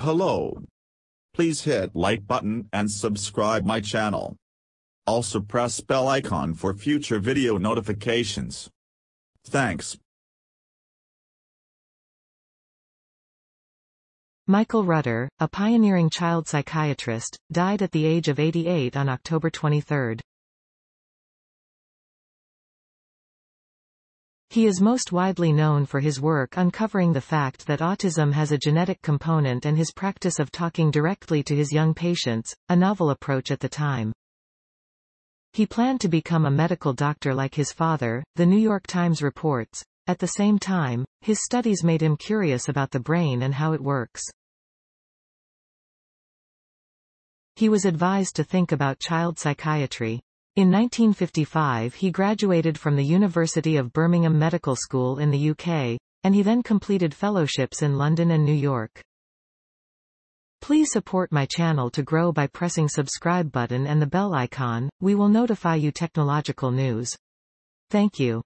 Hello. Please hit like button and subscribe my channel. Also press bell icon for future video notifications. Thanks. Michael Rutter, a pioneering child psychiatrist, died at the age of 88 on October 23. He is most widely known for his work uncovering the fact that autism has a genetic component and his practice of talking directly to his young patients, a novel approach at the time. He planned to become a medical doctor like his father, the New York Times reports. At the same time, his studies made him curious about the brain and how it works. He was advised to think about child psychiatry. In 1955 he graduated from the University of Birmingham Medical School in the UK, and he then completed fellowships in London and New York. Please support my channel to grow by pressing subscribe button and the bell icon, we will notify you technological news. Thank you.